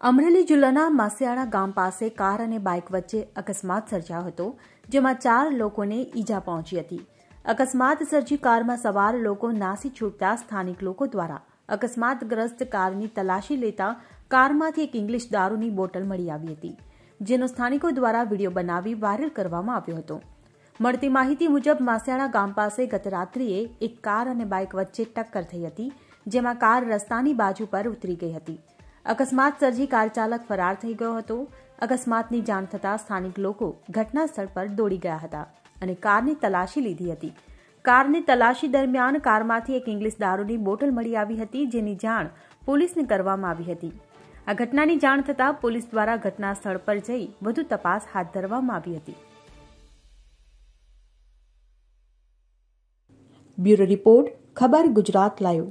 અમરેલી જિલ્લાના માસિયાળા ગામ પાસે કાર અને બાઇક વચ્ચે અકસ્માત સર્જાયો હતો, જેમાં ચાર લોકોને ઈજા પહોંચી હતી. અકસ્માત સર્જી કારમાં સવાર લોકો નાસી છૂટતા સ્થાનિક લોકો દ્વારા અકસ્માતગ્રસ્ત કારની તલાશી લેતા કારમાંથી એક ઇંગ્લિશ દારૂની બોટલ મળી આવી હતી, જેનો સ્થાનિકો દ્વારા વીડિયો બનાવી વાયરલ કરવામાં આવ્યો હતો. મળતી માહિતી મુજબ, માસિયાળા ગામ પાસે ગત રાત્રિએ એક કાર અને બાઇક વચ્ચે ટક્કર થઈ હતી, જેમાં કાર રસ્તાની બાજુ પર ઉતરી ગઈ હતી. અકસ્માત સર્જી કાર ચાલક ફરાર થઈ ગયો હતો. અકસ્માતની જાણ થતાં સ્થાનિક લોકો ઘટના સ્થળ પર દોડી ગયા હતા અને કારની તલાશી લીધી હતી. કારની તલાશી દરમિયાન કારમાંથી એક ઇંગ્લિશ દારૂની બોટલ મળી આવી હતી, જેની જાણ પોલીસને કરવામાં આવી હતી. આ ઘટનાની જાણ થતાં પોલીસ દ્વારા ઘટના સ્થળ પર જઈ વધુ તપાસ હાથ ધરવામાં આવી હતી. બ્યુરો રિપોર્ટ, ખબર ગુજરાત લાઈવ.